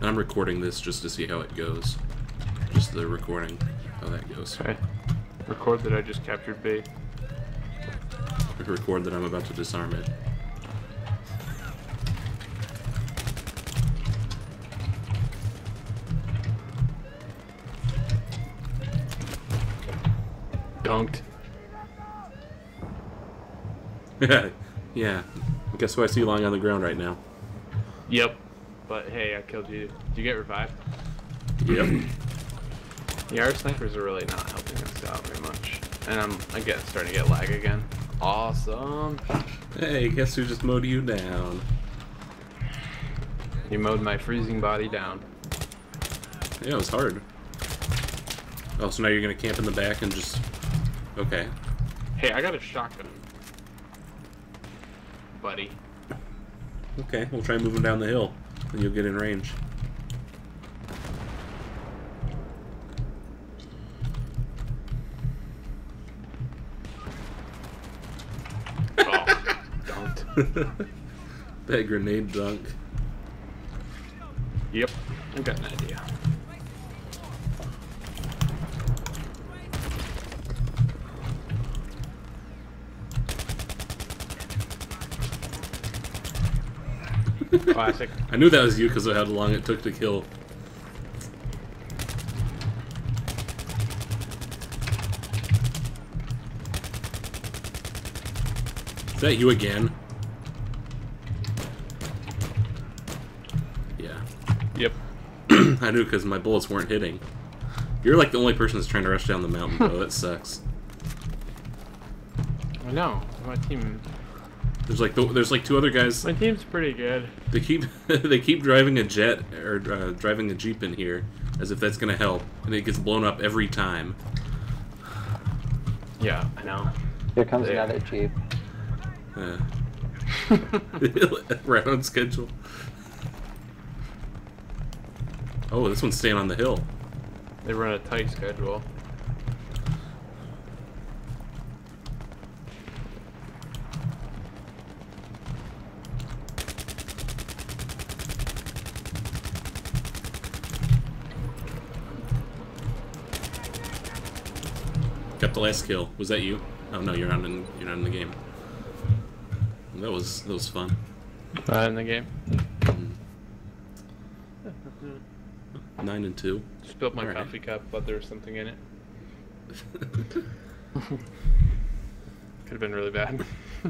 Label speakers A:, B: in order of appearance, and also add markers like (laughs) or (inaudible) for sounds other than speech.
A: And I'm recording this just to see how it goes. Just the recording, how that goes.
B: Okay. Record that I just captured B.
A: I record that I'm about to disarm it.
B: Dunked. (laughs)
A: yeah. Guess who I see lying on the ground right now?
B: Yep. But hey, I killed you. Did you get revived?
A: Yep.
B: Yeah, our snipers are really not helping us out very much. And I'm, again starting to get lag again. Awesome.
A: hey, guess who just mowed you down?
B: You mowed my freezing body down.
A: Yeah, it was hard. Oh, so now you're gonna camp in the back and just... Okay.
B: Hey, I got a shotgun. Buddy.
A: Okay, we'll try moving down the hill, and you'll get in range. (laughs)
B: Oh, dunked. (laughs)
A: that grenade dunk.
B: Yep. I got an idea. Classic.
A: I knew that was you because of how long it took to kill. Is that you again? Yeah.
B: Yep. (clears throat)
A: I knew because my bullets weren't hitting. You're like the only person that's trying to rush down the mountain, though. that sucks. (laughs)
B: I know. My team.
A: There's like the, there's like two other guys.
B: My team's pretty good.
A: They keep (laughs) they keep driving a jet or uh, driving a jeep in here as if that's gonna help, and it gets blown up every time.
B: Yeah, I know.
C: Here comes
B: Yeah.
C: another jeep.
A: Uh, (laughs) right on schedule. Oh, this one's staying on the hill.
B: They run a tight schedule.
A: Got the last kill. Was that you? Oh no, you're not in. You're not in the game. That was that was fun.
B: Not in the game. Hmm.
A: Nine and two.
B: Spilled my
A: Alright.
B: coffee cup, but there was something in it. (laughs) Could have been really bad. (laughs)